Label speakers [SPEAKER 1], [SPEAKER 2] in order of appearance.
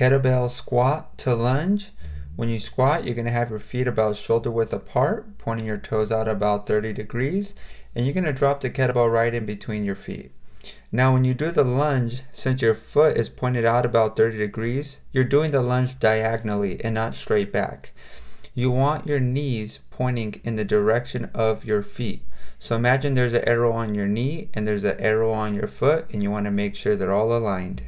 [SPEAKER 1] kettlebell squat to lunge. When you squat, you're going to have your feet about shoulder width apart, pointing your toes out about 30 degrees, and you're going to drop the kettlebell right in between your feet. Now, when you do the lunge, since your foot is pointed out about 30 degrees, you're doing the lunge diagonally and not straight back. You want your knees pointing in the direction of your feet. So imagine there's an arrow on your knee and there's an arrow on your foot, and you want to make sure they're all aligned.